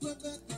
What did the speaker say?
Papa, Papa.